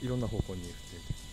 いろんな方向に振って